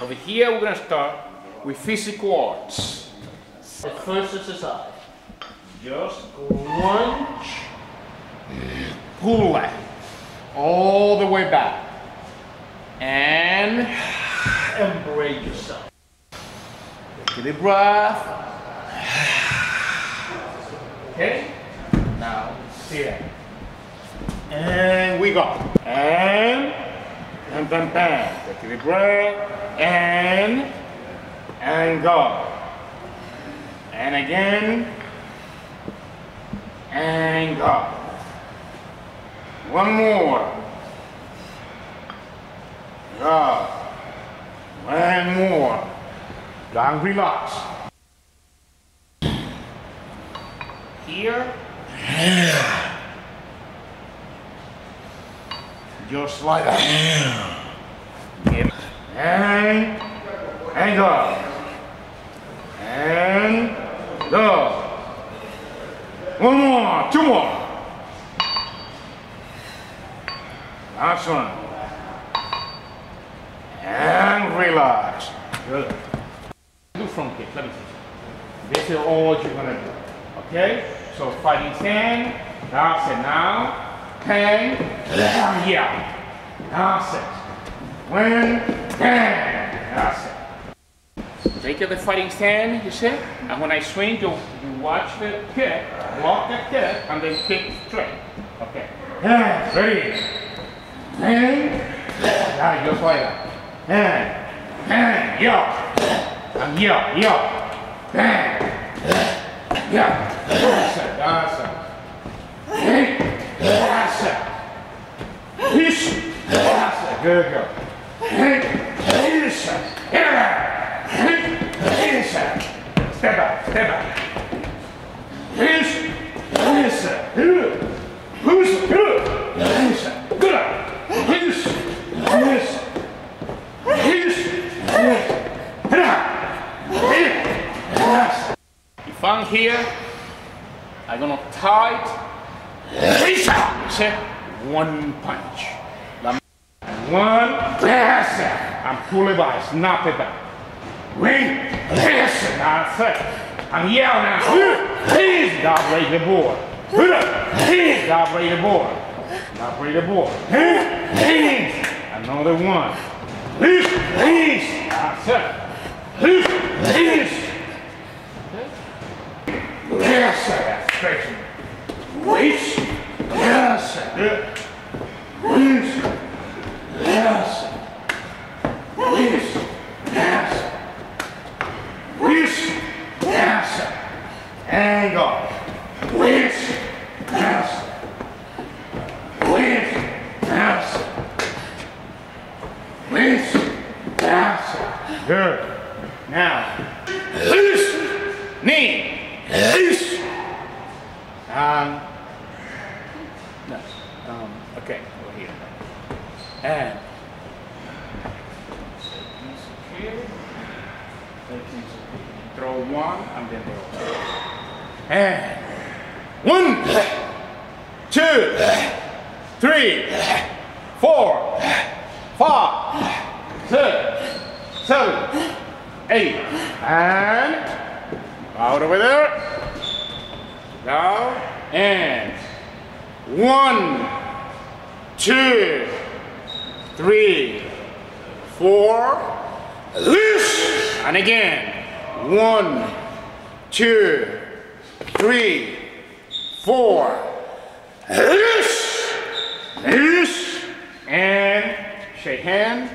Over here, we're gonna start with physical arts. The first exercise. Just lunge. Pull it all the way back. And embrace yourself. take a deep breath. Okay? Now, sit. And we go. And, and bam, bam. Take a deep breath. And, and go. And again. And go. One more. Go. One more. Don't relax. Here. Just like that. And, go. And go. One more, two more. Last one. And relax. Good. Do front kick, let me see. This is all you're gonna do. Okay? So fighting ten, that's it now. Ten, yeah. That's it. When, ten, that's it. Take the fighting stand, you see? And when I swing, you, you watch the kick, block the kick, and then kick straight. Okay. Yeah, ready. And, yeah, just like that. And, and, yo. And yo, yo. And, yeah. That's it, that's it. Hey, that's it. This, that's it. Good girl. Hey. Hey, step back, step back. This, this, good. Who's good? This, good. This, this. Yes. If I'm here, I'm gonna tight. Say one punch. One, it. I'm pulling by, snap it back. Ring, that's it. That's it. I'm yelling now. Please, God break the board. Please, God break the board. God break the board. Please, another one. Please, please. That's it. Please, please. Yes, sir. That's stretching. Wait. Yes, sir. Good. Please. Yes. Please. Yes. Please. Yes. And go. Please. Yes. Please. Yes. Please. Yes. Good. Now. Please. Knee. Please. Um. No. Um. Okay. Over here. And. Throw one and then throw. And. One, two, three, four, five, six, seven, eight, and out over there. Down and one, two, three, four, loose, and again. One, two, three, four, loose, loose, and shake hand.